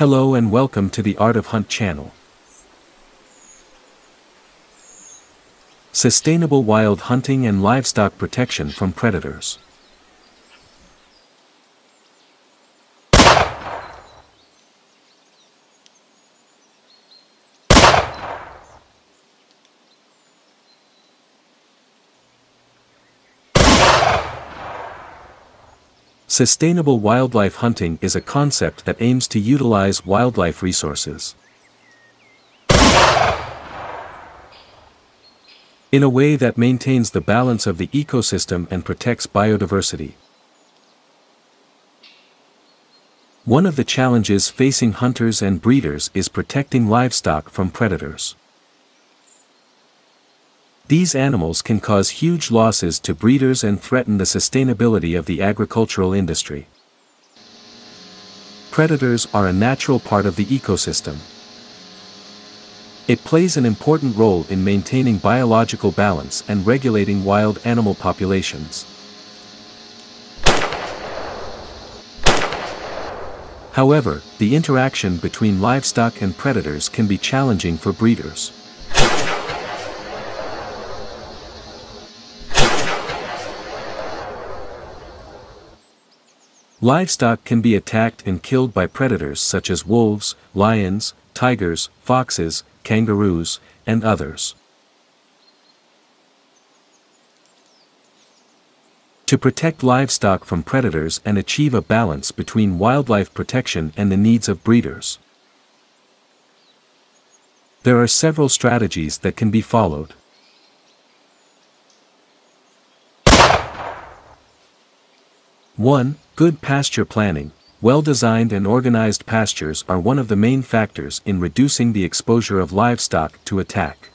Hello and welcome to the Art of Hunt channel. Sustainable wild hunting and livestock protection from predators. Sustainable wildlife hunting is a concept that aims to utilize wildlife resources. In a way that maintains the balance of the ecosystem and protects biodiversity. One of the challenges facing hunters and breeders is protecting livestock from predators. These animals can cause huge losses to breeders and threaten the sustainability of the agricultural industry. Predators are a natural part of the ecosystem. It plays an important role in maintaining biological balance and regulating wild animal populations. However, the interaction between livestock and predators can be challenging for breeders. Livestock can be attacked and killed by predators such as wolves, lions, tigers, foxes, kangaroos, and others. To protect livestock from predators and achieve a balance between wildlife protection and the needs of breeders. There are several strategies that can be followed. One, Good pasture planning, well-designed and organized pastures are one of the main factors in reducing the exposure of livestock to attack.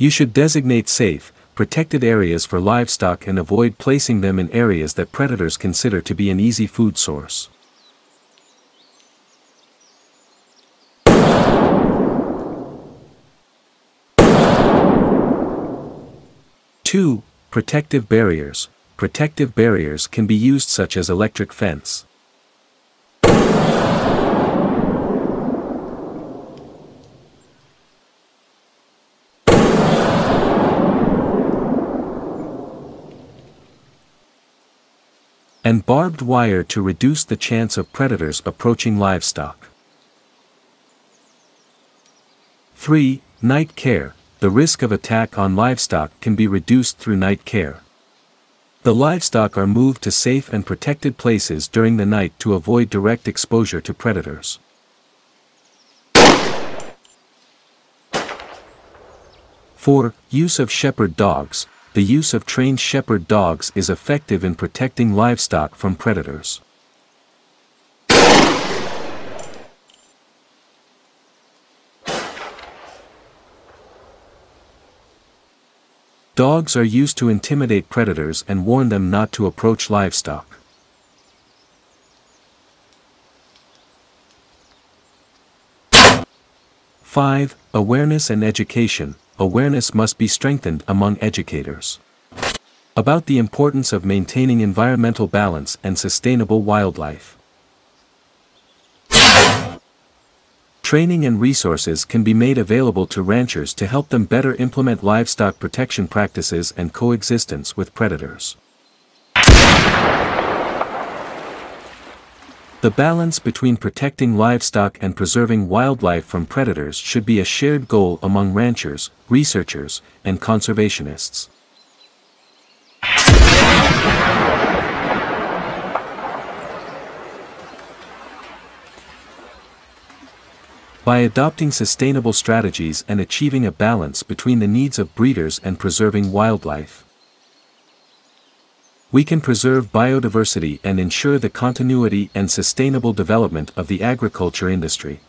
You should designate safe, protected areas for livestock and avoid placing them in areas that predators consider to be an easy food source. Two, protective barriers. Protective barriers can be used such as electric fence. And barbed wire to reduce the chance of predators approaching livestock. 3. Night care. The risk of attack on livestock can be reduced through night care. The livestock are moved to safe and protected places during the night to avoid direct exposure to predators. Four, use of shepherd dogs, the use of trained shepherd dogs is effective in protecting livestock from predators. Dogs are used to intimidate predators and warn them not to approach livestock. Five, awareness and education awareness must be strengthened among educators. About the importance of maintaining environmental balance and sustainable wildlife. Training and resources can be made available to ranchers to help them better implement livestock protection practices and coexistence with predators. The balance between protecting livestock and preserving wildlife from predators should be a shared goal among ranchers, researchers, and conservationists. By adopting sustainable strategies and achieving a balance between the needs of breeders and preserving wildlife, we can preserve biodiversity and ensure the continuity and sustainable development of the agriculture industry.